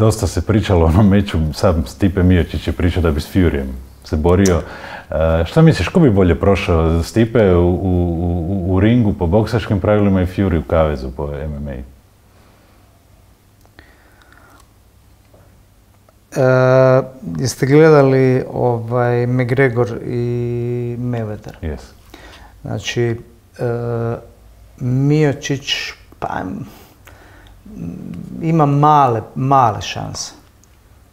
dosta se pričalo o onom meču, sam Stipe Miocić je pričao da bi s Furyem se borio. E, šta misliš, ko bi bolje prošao? Stipe u, u, u ringu po boksačkim pravilima i Fury u kavezu po MMA? E, jeste gledali ovaj McGregor i Mayweather? Yes. Znači, e, Miočić, pa ima male, male šanse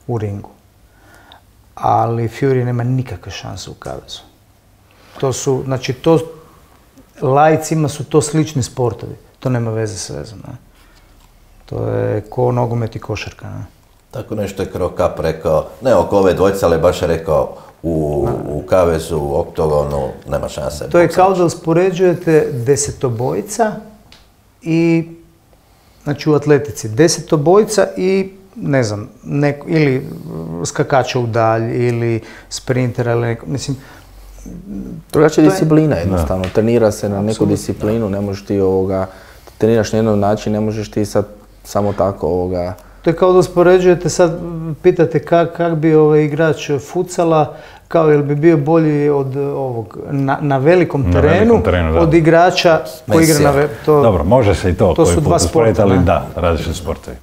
u ringu. Ali Fury nema nikakve šanse u kavezu. To su, znači to, lajcima su to slični sportovi. To nema veze s vezom. Ne? To je ko nogomet i košarka. Ne? Tako nešto je Krokap rekao, ne oko ove dvojce, ali baš je rekao u, u kavezu, u oktogonu, nema šanse. To je kao da uspoređujete desetobojca i, znači u atletici, desetobojca i ne znam, nek, ili skakača u dalj, ili sprintera, ili neko, mislim, Drugačija To je- disciplina jednostavno. Trenira se na neku disciplinu, ne možeš ti ovoga, treniraš na jedan način, ne možeš ti sad samo tako ovoga, To je kao da uspoređujete sad, pitate kak, kak bi ovaj igrač futsala, kao jel bi bio bolji od ovog, na, na velikom Na terenu, velikom terenu, da. od igrača koji igra na to, Dobro, može se i to, to koji su put dva usporediti, sporta, ali da, različiti sportovi.